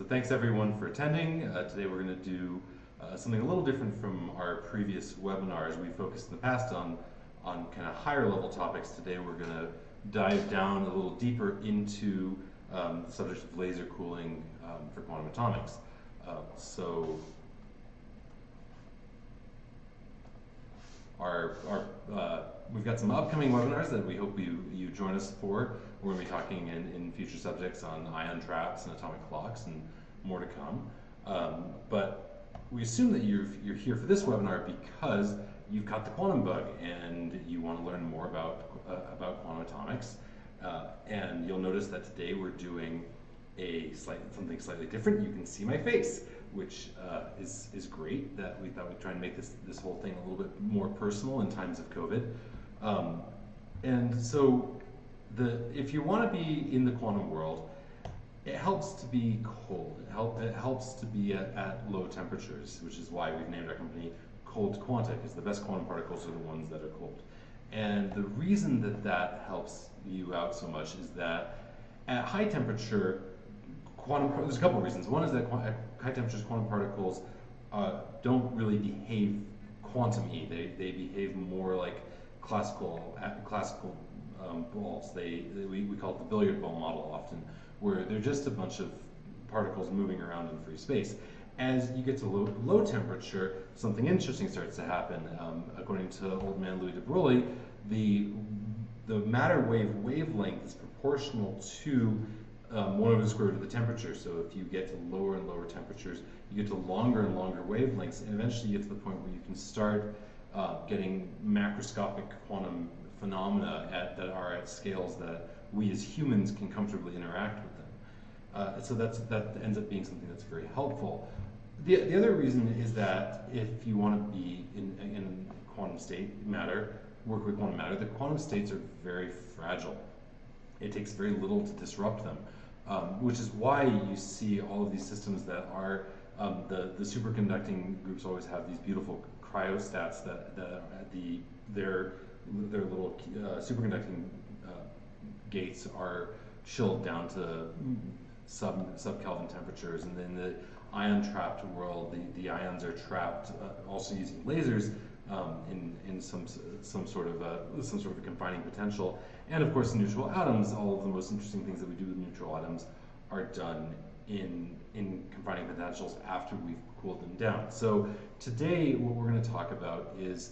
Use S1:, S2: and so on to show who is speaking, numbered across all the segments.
S1: So thanks everyone for attending. Uh, today we're going to do uh, something a little different from our previous webinars. We focused in the past on, on kind of higher level topics. Today we're going to dive down a little deeper into um, the subject of laser cooling um, for quantum atomics. Uh, so our, our uh, we've got some upcoming webinars that we hope you, you join us for. We're going to be talking in, in future subjects on ion traps and atomic clocks and more to come. Um, but we assume that you're, you're here for this webinar because you've got the quantum bug and you want to learn more about, uh, about quantum atomics. Uh, and you'll notice that today we're doing a slight, something slightly different. You can see my face, which uh, is, is great that we thought we'd try and make this, this whole thing a little bit more personal in times of COVID. Um, and so the, if you want to be in the quantum world, it helps to be cold. It, help, it helps to be at, at, low temperatures, which is why we've named our company ColdQuanta, because the best quantum particles are the ones that are cold. And the reason that that helps you out so much is that at high temperature, quantum, there's a couple reasons. One is that at high temperatures, quantum particles uh, don't really behave quantum-y. They, they behave more like classical, classical um, balls. They, they, we, we call it the billiard ball model often, where they're just a bunch of particles moving around in free space. As you get to low, low temperature, something interesting starts to happen. Um, according to old man Louis de Broglie, the, the matter wave wavelength is proportional to um, 1 over the square root of the temperature. So if you get to lower and lower temperatures, you get to longer and longer wavelengths, and eventually you get to the point where you can start uh, getting macroscopic quantum phenomena at, that are at scales that we as humans can comfortably interact with them. Uh, so that's, that ends up being something that's very helpful. The, the other reason is that if you want to be in, in quantum state matter, work with quantum matter, the quantum states are very fragile. It takes very little to disrupt them, um, which is why you see all of these systems that are, um, the, the superconducting groups always have these beautiful cryostats that, that the, their their little uh, superconducting uh, gates are chilled down to sub sub Kelvin temperatures, and then the ion trapped world, the, the ions are trapped uh, also using lasers um, in in some some sort of a, some sort of confining potential, and of course neutral atoms. All of the most interesting things that we do with neutral atoms are done in in confining potentials after we've cooled them down. So today, what we're going to talk about is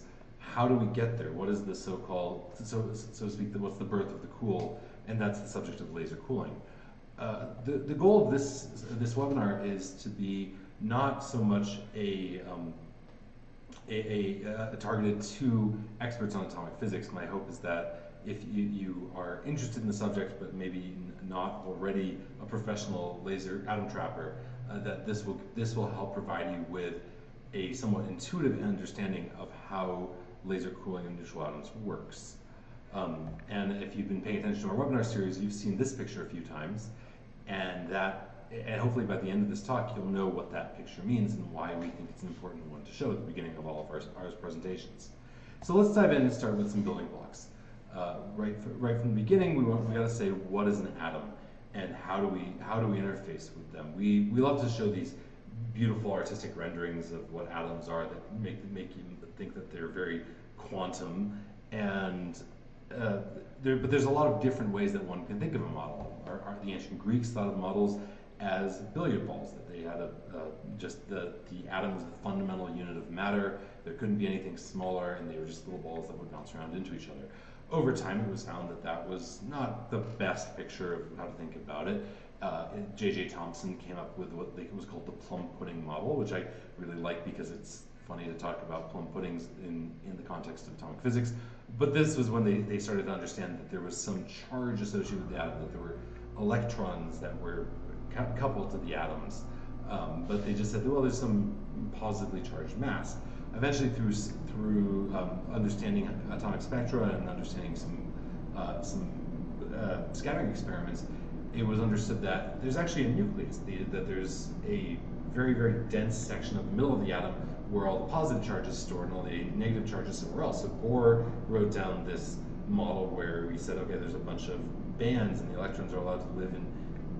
S1: how do we get there? What is the so-called, so, so to speak, what's the birth of the cool? And that's the subject of laser cooling. Uh, the, the goal of this, this webinar is to be not so much a, um, a, a, uh, targeted to experts on atomic physics. My hope is that if you, you are interested in the subject, but maybe not already a professional laser atom trapper, uh, that this will, this will help provide you with a somewhat intuitive understanding of how laser cooling of neutral atoms works. Um, and if you've been paying attention to our webinar series, you've seen this picture a few times, and that, and hopefully by the end of this talk, you'll know what that picture means and why we think it's an important one to show at the beginning of all of our, our presentations. So let's dive in and start with some building blocks. Uh, right, right from the beginning, we, want, we got to say what is an atom and how do we how do we interface with them? We we love to show these beautiful artistic renderings of what atoms are that make make you think that they're very quantum and uh, there, but there's a lot of different ways that one can think of a model. Our, our, the ancient Greeks thought of models as billiard balls, that they had a, just the, the atom was the fundamental unit of matter. There couldn't be anything smaller, and they were just little balls that would bounce around into each other. Over time, it was found that that was not the best picture of how to think about it. J.J. Uh, Thomson came up with what they, was called the plum pudding model, which I really like because it's funny to talk about plum puddings in, in the context of atomic physics. But this was when they, they started to understand that there was some charge associated with the atom, that there were electrons that were coupled to the atoms. Um, but they just said, well, there's some positively charged mass. Eventually, through through um, understanding atomic spectra and understanding some uh, some uh, scattering experiments, it was understood that there's actually a nucleus, the, that there's a very, very dense section of the middle of the atom where all the positive charges stored and all the negative charges somewhere else. So Bohr wrote down this model where he said, okay, there's a bunch of bands and the electrons are allowed to live in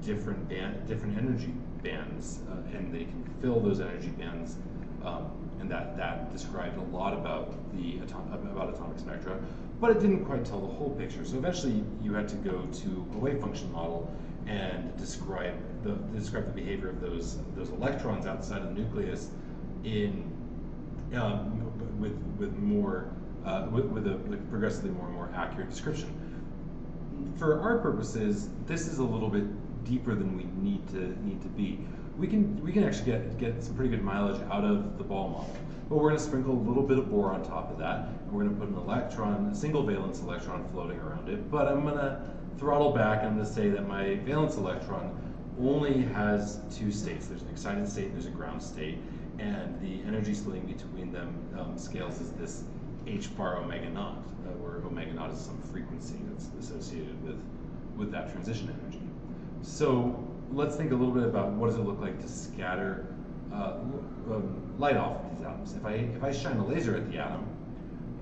S1: different band, different energy bands, uh, and they can fill those energy bands. Um, and that, that described a lot about the atom- about atomic spectra, but it didn't quite tell the whole picture. So eventually, you had to go to a wave function model and describe the describe the behavior of those those electrons outside of the nucleus in um, with with more uh, with, with a like progressively more and more accurate description. For our purposes, this is a little bit deeper than we need to need to be. We can we can actually get get some pretty good mileage out of the ball model, but we're going to sprinkle a little bit of Bohr on top of that, and we're going to put an electron, a single valence electron, floating around it. But I'm going to throttle back. I'm going to say that my valence electron only has two states. There's an excited state and there's a ground state, and the energy splitting between them um, scales as this h bar omega naught, uh, where omega naught is some frequency that's associated with, with that transition energy. So let's think a little bit about what does it look like to scatter uh, um, light off of these atoms. If I, if I shine a laser at the atom,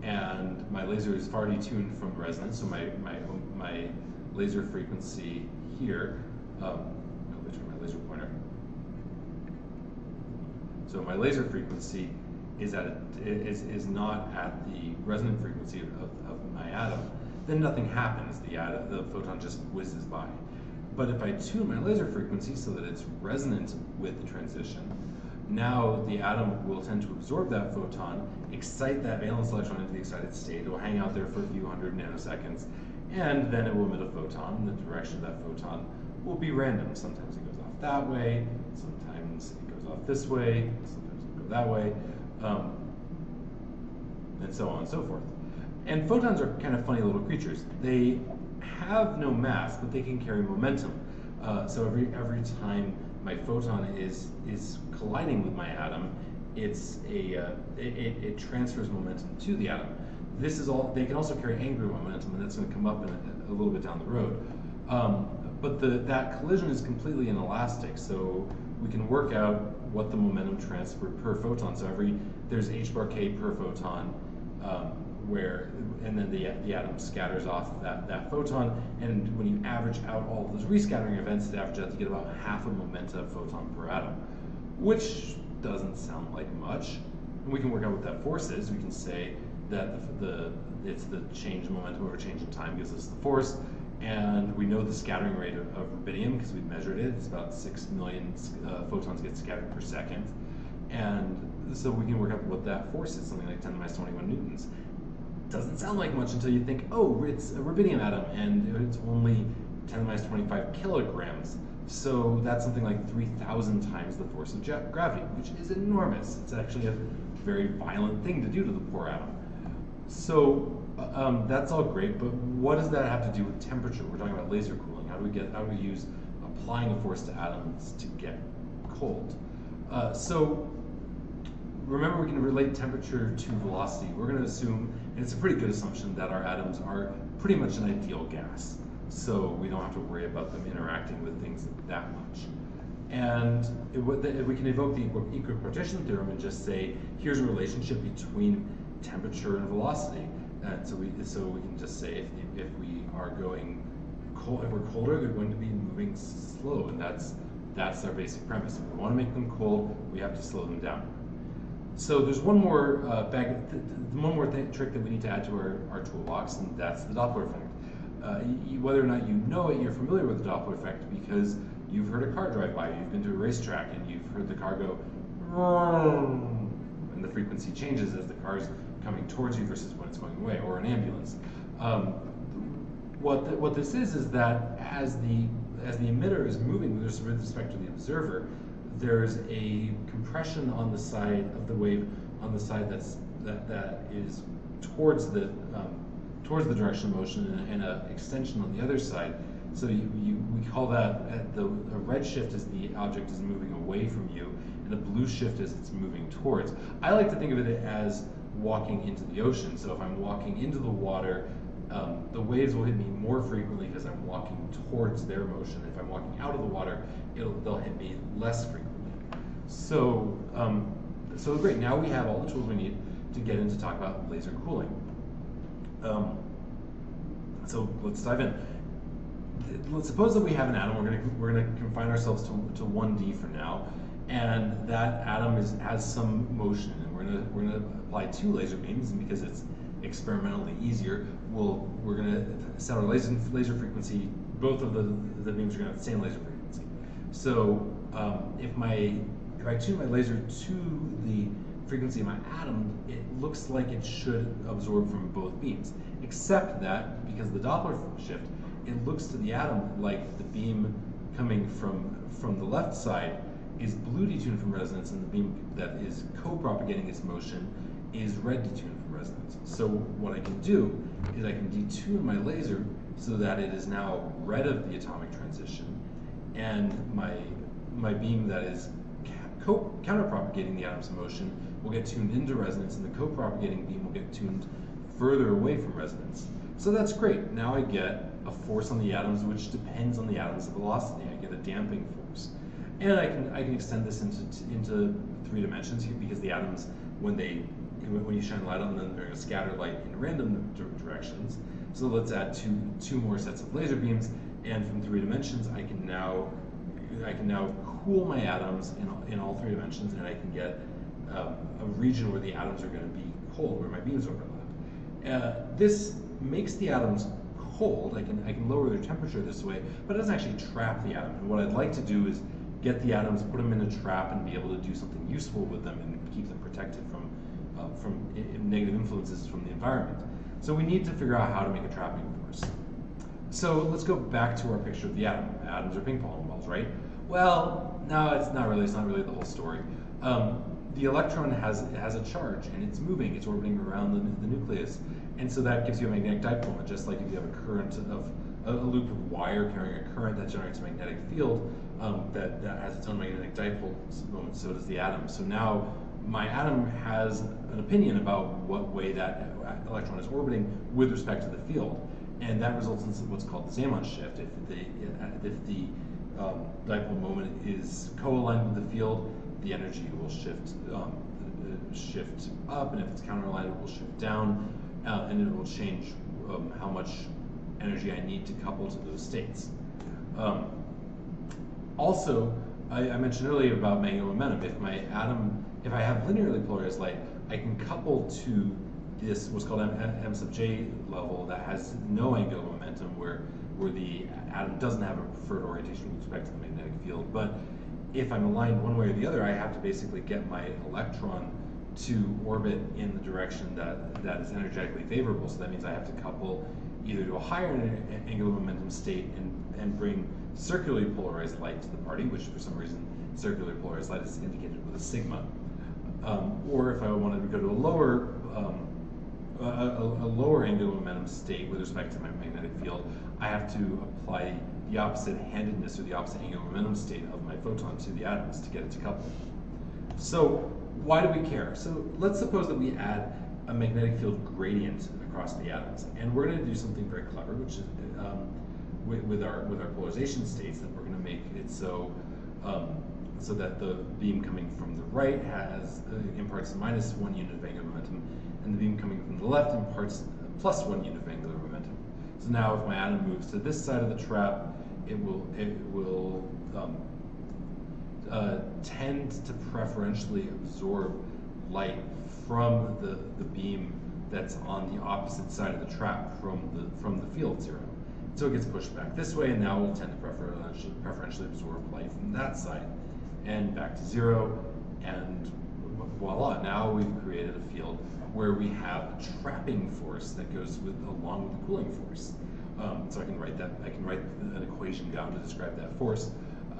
S1: and my laser is far detuned from resonance, so my, my, my laser frequency here, um, I'll turn my laser pointer. So my laser frequency is at a, is, is not at the resonant frequency of, of my atom, then nothing happens. The atom, the photon just whizzes by. But if I tune my laser frequency so that it's resonant with the transition, now the atom will tend to absorb that photon, excite that valence electron into the excited state. It will hang out there for a few hundred nanoseconds, and then it will emit a photon. The direction of that photon will be random. Sometimes it goes off that way, sometimes it goes off this way, sometimes it goes that way um, and so on and so forth. And photons are kind of funny little creatures. They have no mass, but they can carry momentum. Uh, so every every time my photon is is colliding with my atom, it's a uh, it, it, transfers momentum to the atom. This is all. They can also carry angular momentum, and that's going to come up in a, a, little bit down the road. Um, but the that collision is completely inelastic, so we can work out what the momentum transfer per photon. So every there's h bar k per photon, um, where and then the the atom scatters off that that photon, and when you average out all of those rescattering events, it averages out to get about half a momenta photon per atom, which doesn't sound like much. And we can work out what that force is. We can say that the, the it's the change in momentum over change in time gives us the force and we know the scattering rate of, of rubidium because we've measured it. It's about 6 million uh, photons get scattered per second. And so we can work out what that force is, something like 10 to the minus 21 newtons. Doesn't sound like much until you think, oh, it's a rubidium atom and it's only 10 to the minus 25 kilograms. So that's something like 3,000 times the force of gravity, which is enormous. It's actually a very violent thing to do to the poor atom. So um, that's all great, but what does that have to do with temperature? We're talking about laser cooling. How do we get? How do we use applying a force to atoms to get cold? Uh, so remember, we can relate temperature to velocity. We're going to assume, and it's a pretty good assumption, that our atoms are pretty much an ideal gas. So we don't have to worry about them interacting with things that much. And we can evoke the equipartition theorem and just say, here's a relationship between temperature and velocity. And so we so we can just say if, if we are going cold, if we're colder, they're going to be moving slow, and that's that's our basic premise. If we want to make them cold, we have to slow them down. So there's one more uh, bag, th- th- one more th- trick that we need to add to our, our toolbox, and that's the Doppler effect. Uh, you, whether or not you know it, you're familiar with the Doppler effect because you've heard a car drive by, you've been to a racetrack, and you've heard the car go, and the frequency changes as the car's coming towards you versus when it's going away, or an ambulance. Um, what the, what this is is that as the as the emitter is moving with respect to the observer, there's a compression on the side of the wave on the side that's that that is towards the um, towards the direction of motion and, an extension on the other side. So you, you we call that uh, the, the red shift as the object is moving away from you, and the blue shift as it's moving towards. I like to think of it as walking into the ocean. So if I'm walking into the water, um, the waves will hit me more frequently because I'm walking towards their motion. If I'm walking out of the water, it'll, they'll hit me less frequently. So, um, so great. Now we have all the tools we need to get into talk about laser cooling. Um, so let's dive in. let's suppose that we have an atom. We're going to we're to confine ourselves to, to one D for now, and that atom is has some motion, and we're going to we're to apply two laser beams, and because it's experimentally easier, we'll we're going to set our laser laser frequency. Both of the the beams are going to have the same laser frequency. So um, if my if I tune my laser to the frequency of my atom, it looks like it should absorb from both beams, except that because of the Doppler shift, it looks to the atom like the beam coming from from the left side is blue detuned from resonance, and the beam that is co-propagating its motion is red detuned from resonance. So what I can do is I can detune my laser so that it is now red of the atomic transition, and my my beam that is counter-propagating the atom's motion will get tuned into resonance, and the co-propagating beam will get tuned further away from resonance. So that's great. Now I get a force on the atoms which depends on the atom's velocity. I get a damping force. And I can I can extend this into into three dimensions here because the atoms when they when you shine light on them they're going to scatter light in random directions. So let's add two two more sets of laser beams and from three dimensions I can now I can now cool my atoms in, in all three dimensions and I can get um, a region where the atoms are going to be cold, where my beams overlap. Uh, this makes the atoms cold. I can, I can lower their temperature this way, but it doesn't actually trap the atom. And what I'd like to do is get the atoms, put them in a trap, and be able to do something useful with them and keep them protected from, uh, from negative influences from the environment. So we need to figure out how to make a trapping force. So let's go back to our picture of the atom. Atoms are ping pong balls, right? Well, no, it's not really. It's not really the whole story. Um, the electron has has a charge and it's moving. It's orbiting around the, the nucleus, and so that gives you a magnetic dipole moment. Just like if you have a current of a, loop of wire carrying a current that generates a magnetic field um, that, that has its own magnetic dipole moment. So does the atom. So now my atom has an opinion about what way that electron is orbiting with respect to the field, and that results in what's called the Zeeman shift. If the if the um, dipole moment is co-aligned with the field, the energy will shift um, shift up, and if it's counter-aligned, it will shift down, uh, and it will change um, how much energy I need to couple to those states. Um, also, I, I, mentioned earlier about angular momentum. If my atom, if I have linearly polarized light, I can couple to this what's called M, M sub j level that has no angular momentum, where where the atom doesn't have a preferred orientation with respect to the magnetic field. But if I'm aligned one way or the other, I have to basically get my electron to orbit in the direction that, that is energetically favorable. So that means I have to couple either to a higher angular momentum state and, and bring circularly polarized light to the party, which for some reason circularly polarized light is indicated with a sigma. Um, or if I wanted to go to a lower um, a, a, lower angular momentum state with respect to my magnetic field, I have to apply the opposite handedness or the opposite angular momentum state of my photon to the atoms to get it to couple. So why do we care? So let's suppose that we add a magnetic field gradient across the atoms, and we're going to do something very clever, which is um, with, with, our with our polarization states that we're going to make it so um, so that the beam coming from the right has uh, imparts minus one unit of angular momentum, and the beam coming from the left imparts plus one unit of angular. So now if my atom moves to this side of the trap, it will it will um, uh, tend to preferentially absorb light from the, the beam that's on the opposite side of the trap from the from the field zero. So it gets pushed back this way, and now it will tend to preferentially, preferentially absorb light from that side, and back to zero, and voila! Now we've created a field where we have a trapping force that goes with along with the cooling force. Um, so I can write that, I can write an equation down to describe that force.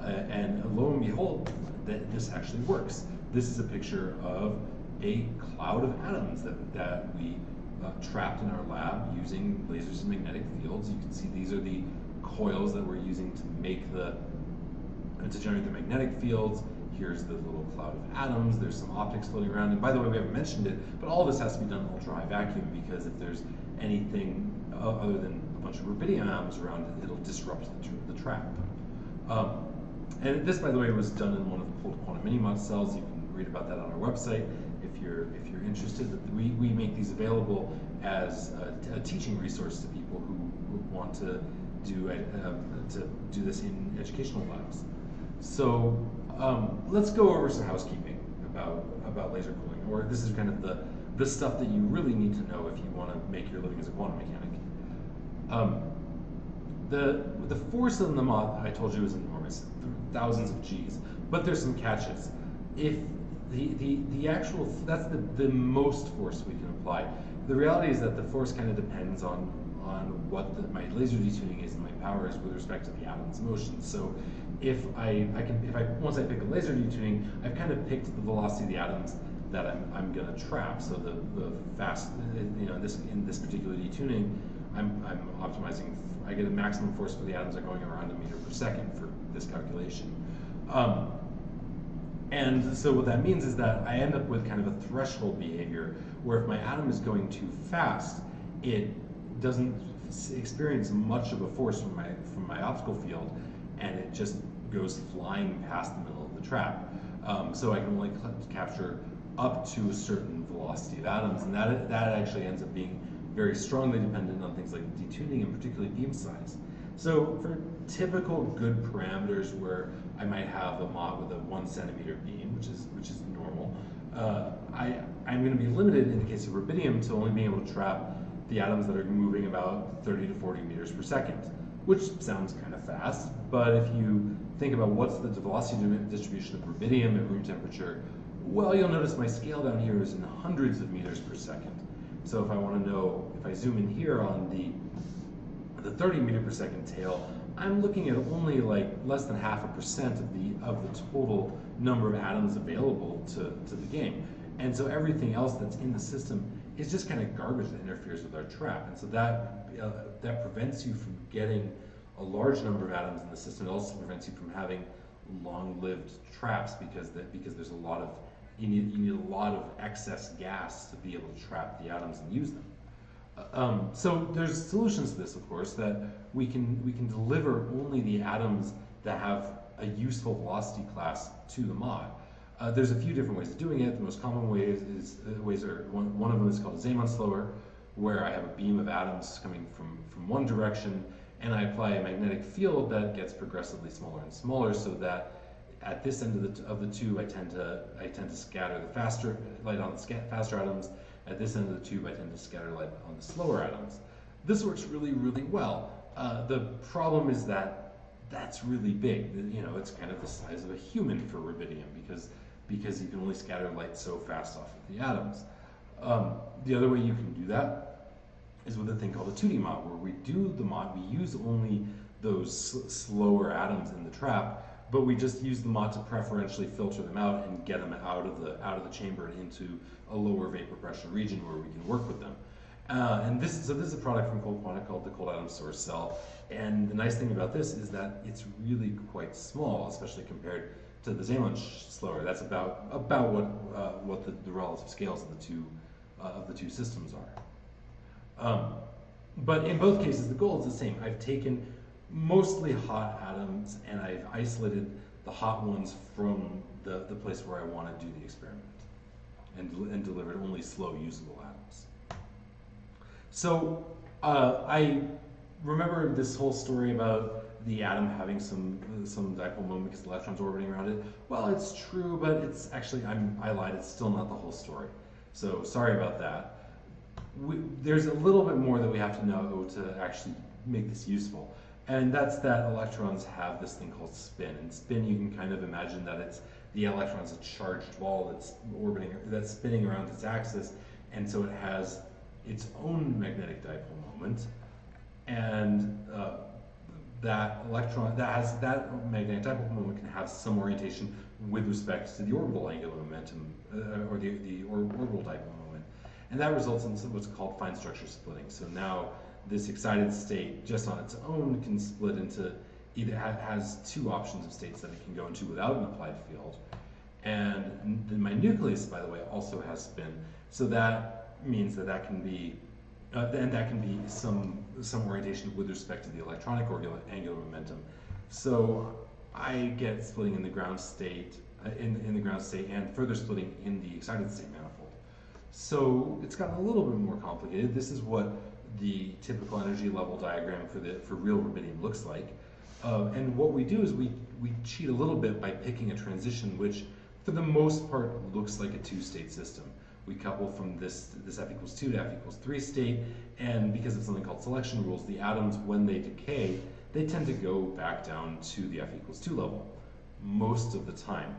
S1: Uh, and lo and behold, that this actually works. This is a picture of a cloud of atoms that, that we uh, trapped in our lab using lasers and magnetic fields. You can see these are the coils that we're using to make the, to generate the magnetic fields. Here's the little cloud of atoms. There's some optics floating around. And by the way, we haven't mentioned it, but all this has to be done in ultra high vacuum because if there's anything other than a bunch of rubidium atoms around it, it'll disrupt the, the trap. Um, and this, by the way, was done in one of the pulled quantum mini-MOT cells. You can read about that on our website if you're if you're interested. We, we make these available as a, a teaching resource to people who, who want to do um, to do this in educational labs. So um, let's go over some housekeeping about about laser cooling, or this is kind of the the stuff that you really need to know if you want to make your living as a quantum mechanic. Um, the the force on the MOT I told you is enormous, thousands of G's, but there's some catches. If the, the, the actual, that's the, the most force we can apply. The reality is that the force kind of depends on, on what the, my laser detuning is and my power is with respect to the atom's motion. So if I, I can, if I, once I pick a laser detuning, I've kind of picked the velocity of the atoms that I'm, I'm gonna trap. So the, the fast, you know, in this, in this particular detuning, I'm, I'm optimizing, I get a maximum force for the atoms that are going around a meter per second for this calculation. Um, and so what that means is that I end up with kind of a threshold behavior where if my atom is going too fast, it doesn't experience much of a force from my from my optical field, and it just goes flying past the middle of the trap. Um, so I can only capture up to a certain velocity of atoms, and that that actually ends up being very strongly dependent on things like detuning and particularly beam size. So for typical good parameters where I might have a MOT with a one centimeter beam, which is which is normal. Uh, I I'm going to be limited in the case of rubidium to only being able to trap the atoms that are moving about 30 to 40 meters per second, which sounds kind of fast. But if you think about what's the velocity distribution of rubidium at room temperature, well, you'll notice my scale down here is in hundreds of meters per second. So if I want to know, if I zoom in here on the the 30 meter per second tail, I'm looking at only like less than half a percent of the of the total number of atoms available to, to the game. And so everything else that's in the system is just kind of garbage that interferes with our trap. And so that uh, that prevents you from getting a large number of atoms in the system. It also prevents you from having long-lived traps because that because there's a lot of you need you need a lot of excess gas to be able to trap the atoms and use them. Um, so there's solutions to this, of course, that we can we can deliver only the atoms that have a useful velocity class to the MOT. Uh, there's a few different ways of doing it. The most common ways is uh, ways are one, one of them is called Zeeman slower, where I have a beam of atoms coming from from one direction, and I apply a magnetic field that gets progressively smaller and smaller, so that at this end of the of the tube, I tend to I tend to scatter the faster light on the faster atoms, at this end of the tube, I tend to scatter light on the slower atoms. This works really, really well. Uh, the problem is that that's really big. You know, it's kind of the size of a human for rubidium because, because you can only scatter light so fast off of the atoms. Um, the other way you can do that is with a thing called a 2D MOT, where we do the MOT, we use only those slower atoms in the trap, but we just use the MOT to preferentially filter them out and get them out of the out of the chamber and into a lower vapor pressure region where we can work with them. Uh, and this, so this is a product from ColdQuanta called the Cold Atom Source Cell. And the nice thing about this is that it's really quite small, especially compared to the Zeeman slower. That's about about what uh, what the, the, relative scales of the two uh, of the two systems are. Um, but in both cases, the goal is the same. I've taken mostly hot atoms and I've isolated the hot ones from the, the place where I want to do the experiment and, and delivered only slow usable atoms. So uh, I remember this whole story about the atom having some some dipole moment because the electrons orbiting around it. Well, it's true, but it's actually I'm I lied. It's still not the whole story. So sorry about that. We, there's a little bit more that we have to know to actually make this useful. And that's that electrons have this thing called spin. And spin, you can kind of imagine that it's the electron's a charged ball that's orbiting, that's spinning around its axis, and so it has its own magnetic dipole moment, and uh, that electron, that has, that magnetic dipole moment can have some orientation with respect to the orbital angular momentum, uh, or the, the or orbital dipole moment. And that results in what's called fine structure splitting. So now this excited state just on its own can split into either has two options of states that it can go into without an applied field. And my nucleus, by the way, also has spin. So that means that that can be, uh, that can be some, some orientation with respect to the electronic angular momentum. So I get splitting in the ground state, uh, in, in the ground state, and further splitting in the excited state manifold. So it's gotten a little bit more complicated. This is what the typical energy level diagram for the for real rubidium looks like. Uh, and what we do is we, we cheat a little bit by picking a transition which, for the most part, looks like a two-state system. We couple from this, this F equals 2 to F equals 3 state, and because of something called selection rules, the atoms, when they decay, they tend to go back down to the F equals 2 level most of the time.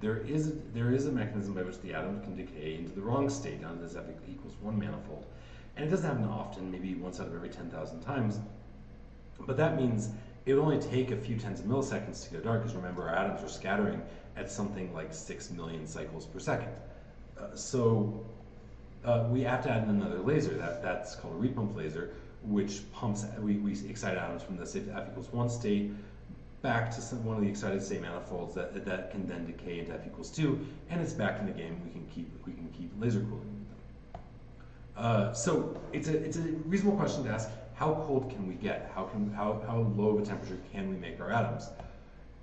S1: There is, there is a mechanism by which the atom can decay into the wrong state on this F equals 1 manifold. And it doesn't happen often, maybe once out of every 10,000 times. But that means it would only take a few tens of milliseconds to go dark, because remember, our atoms are scattering at something like 6 million cycles per second. Uh, so uh, we have to add another laser. That, that's called a repump laser, which pumps, we, we excite atoms from the F equals 1 state back to some, one of the excited state manifolds that, that can then decay into F equals 2, and it's back in the game. We can keep, we can keep laser cooling. Uh, so it's a, it's a reasonable question to ask, how cold can we get? How, can, how, how low of a temperature can we make our atoms?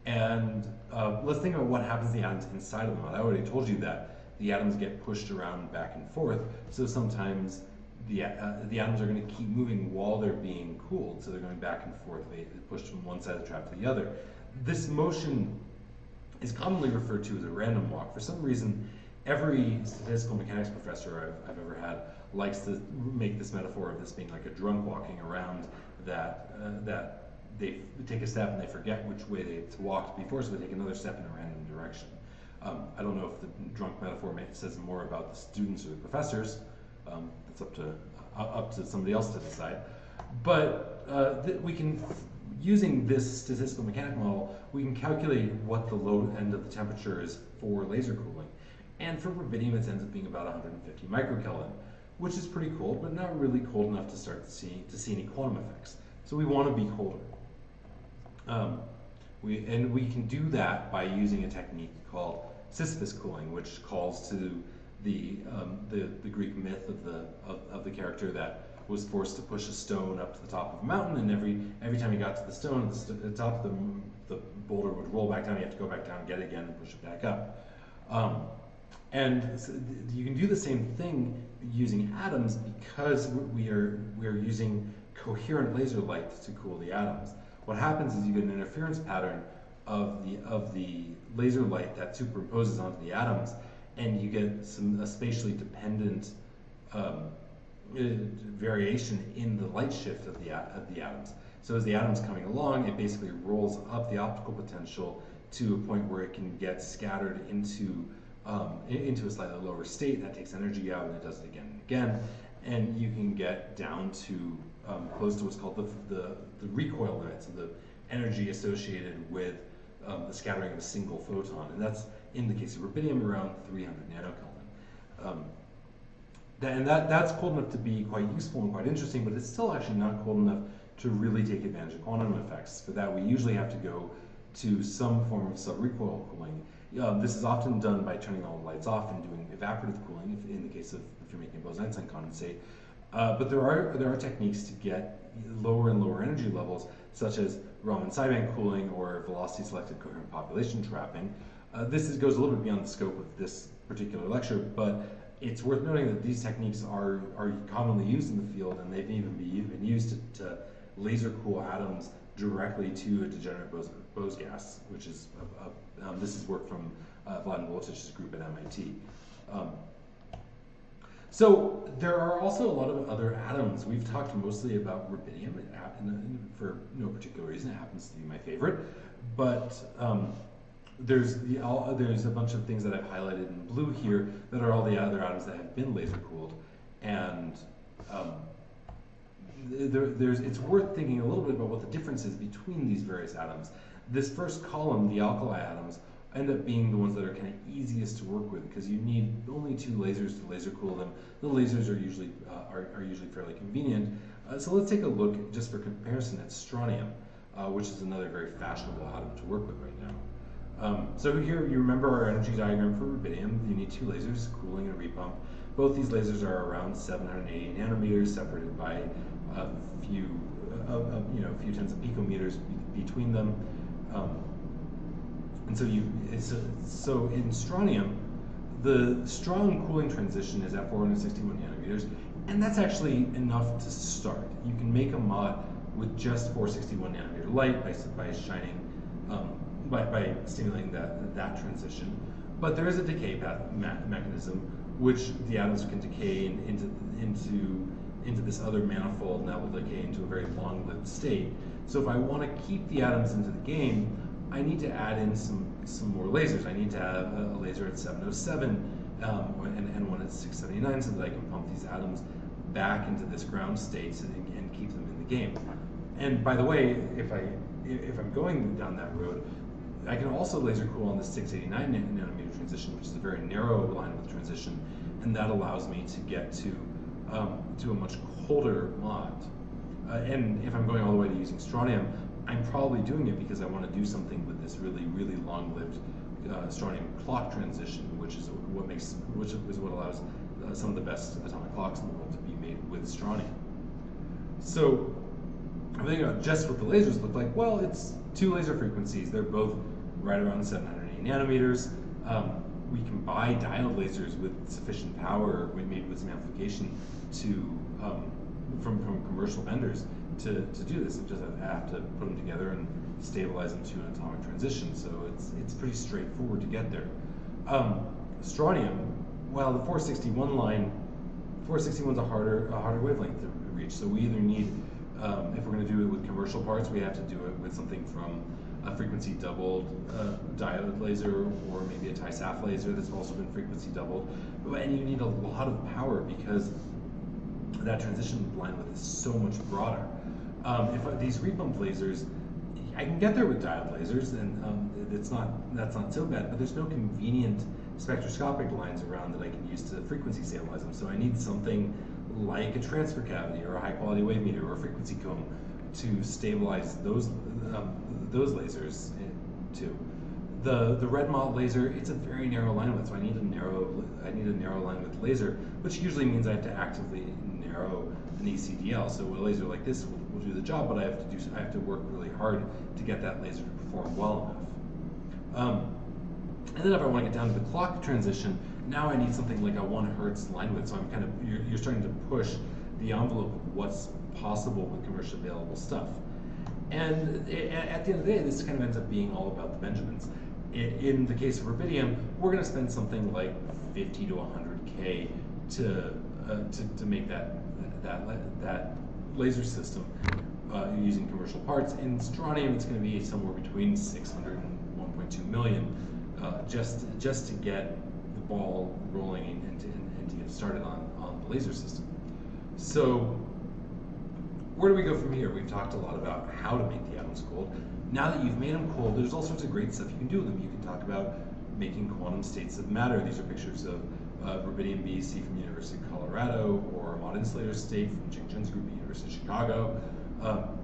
S1: And uh, let's think about what happens to the atoms inside of them. I already told you that the atoms get pushed around back and forth, so sometimes the, uh, the atoms are going to keep moving while they're being cooled, so they're going back and forth, they push from one side of the trap to the other. This motion is commonly referred to as a random walk. For some reason, every statistical mechanics professor I've, I've ever had likes to make this metaphor of this being like a drunk walking around that uh, that they take a step and they forget which way they walked before, so they take another step in a random direction. Um, I don't know if the drunk metaphor says more about the students or the professors. Um, that's up to uh, up to somebody else to decide. But uh, we can, using this statistical mechanic model, we can calculate what the low end of the temperature is for laser cooling. And for rubidium, it ends up being about 150 microkelvin which is pretty cold, but not really cold enough to start to see, to see any quantum effects. So we want to be colder. Um, we, and we can do that by using a technique called Sisyphus cooling, which calls to the, um, the, the, Greek myth of the, of, of, the character that was forced to push a stone up to the top of a mountain, and every, every time he got to the stone, the, st the top of the, the boulder would roll back down, you have to go back down, get it again, and push it back up. Um, and so you can do the same thing using atoms because we are, we are using coherent laser light to cool the atoms. What happens is you get an interference pattern of the, of the laser light that superimposes onto the atoms, and you get some a spatially dependent um, uh, variation in the light shift of the, of the atoms. So as the atom's coming along, it basically rolls up the optical potential to a point where it can get scattered into um, into a slightly lower state. That takes energy out and it does it again and again. And you can get down to um, close to what's called the, the, the, recoil limit, so the energy associated with um, the scattering of a single photon. And that's, in the case of rubidium, around 300 nanokelvin. Um, and that, that's cold enough to be quite useful and quite interesting, but it's still actually not cold enough to really take advantage of quantum effects. For that, we usually have to go to some form of subrecoil cooling um, this is often done by turning all the lights off and doing evaporative cooling, if, in the case of if you're making Bose-Einstein condensate. Uh, but there are there are techniques to get lower and lower energy levels, such as Raman sideband cooling or velocity-selected coherent population trapping. Uh, this is, goes a little bit beyond the scope of this particular lecture, but it's worth noting that these techniques are, are commonly used in the field, and they've even been used to, to laser cool atoms directly to a degenerate Bose, Bose gas, which is a, a um, this is work from uh, Vladan Vuletić's group at MIT. Um, so there are also a lot of other atoms. We've talked mostly about rubidium for no particular reason. It happens to be my favorite. But um, there's, the, all, there's a bunch of things that I've highlighted in blue here that are all the other atoms that have been laser cooled. And um, there, there's, it's worth thinking a little bit about what the difference is between these various atoms this first column, the alkali atoms, end up being the ones that are kind of easiest to work with because you need only two lasers to laser cool them. The lasers are usually uh, are, are, usually fairly convenient. Uh, so let's take a look just for comparison at strontium, uh, which is another very fashionable atom to work with right now. Um, so here you remember our energy diagram for rubidium. You need two lasers, cooling and repump. Both these lasers are around 780 nanometers, separated by a few, uh, you know, a few tens of picometers between them. Um, and so you, so in strontium, the strong cooling transition is at 461 nanometers, And that's actually enough to start. You can make a MOT with just 461 nanometer light by, by shining, um, by, by stimulating that, that transition. But there is a decay path me mechanism which the atoms can decay in, into, into, into this other manifold and that will decay into a very long-lived state. So if I want to keep the atoms into the game, I need to add in some, some more lasers. I need to have a, laser at 707 um, and, and one at 679 so that I can pump these atoms back into this ground state and, and keep them in the game. And by the way, if I if I'm going down that road, I can also laser cool on the 689 nanometer transition, which is a very narrow line width transition, and that allows me to get to um, to a much colder MOT. Uh, and if I'm going all the way to using strontium, I'm probably doing it because I want to do something with this really, really long-lived uh, strontium clock transition, which is what makes, which is what allows uh, some of the best atomic clocks in the world to be made with strontium. So I'm thinking about just what the lasers look like. Well, it's two laser frequencies. They're both right around 780 nanometers. Um, we can buy diode lasers with sufficient power, maybe with some amplification, to um, from, from commercial vendors to, to do this. We just have to put them together and stabilize them to an atomic transition. So it's it's pretty straightforward to get there. Um, strontium, well, the 461 line, 461 is a harder a harder wavelength to reach. So we either need um, if we're going to do it with commercial parts, we have to do it with something from a frequency doubled uh, diode laser or maybe a Ti:Sapph laser that's also been frequency doubled. And you need a lot of power because that transition line width is so much broader. Um, if these repump lasers, I can get there with diode lasers, and um, it's not that's not so bad. But there's no convenient spectroscopic lines around that I can use to frequency stabilize them. So I need something like a transfer cavity or a high quality wave meter or a frequency comb to stabilize those um, those lasers too. The the red MOT laser, it's a very narrow line width, so I need a narrow I need a narrow line width laser, which usually means I have to actively narrow an ECDL. So a laser like this will, will do the job, but I have to do I have to work really hard to get that laser to perform well enough. Um, and then if I want to get down to the clock transition, now I need something like a one hertz line width. So I'm kind of you're, you're starting to push the envelope of what's possible with commercially available stuff. And at the end of the day, this kind of ends up being all about the Benjamins. In the case of rubidium, we're going to spend something like 50 to 100k to uh, to, to make that that that laser system uh, using commercial parts. In strontium, it's going to be somewhere between 600 and 1.2 million, uh, just just to get the ball rolling and to, and to get started on on the laser system. So where do we go from here? We've talked a lot about how to make the atoms cold. Now that you've made them cold, there's all sorts of great stuff you can do with them. You can talk about making quantum states of matter. These are pictures of uh, rubidium BEC from the University of Colorado or Mott insulator state from Cheng Chin's group at the University of Chicago. Um,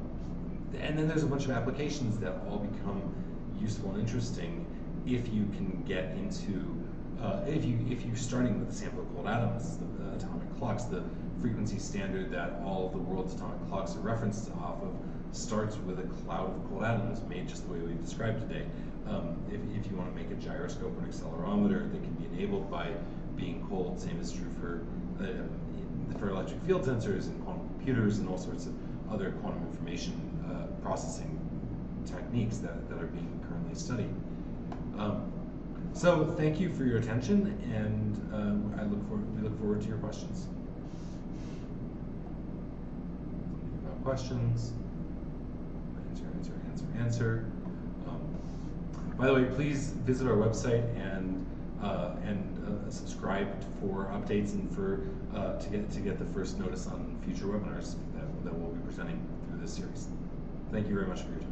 S1: and then there's a bunch of applications that all become useful and interesting if you can get into uh, if you if you're starting with a sample of cold atoms, the, the atomic clocks, the frequency standard that all the world's atomic clocks are referenced off of starts with a cloud of cold atoms made just the way we've described today. Um, if, if you want to make a gyroscope or an accelerometer that can be enabled by being cold, same is true for uh, for electric field sensors and quantum computers and all sorts of other quantum information uh, processing techniques that, that are being currently studied. Um, so thank you for your attention, and uh, I look forward, we look forward to your questions. questions. Answer, answer, answer, answer. Um, by the way, please visit our website and uh, and uh, subscribe for updates and for uh, to get to get the first notice on future webinars that, that we'll be presenting through this series. Thank you very much for your attention.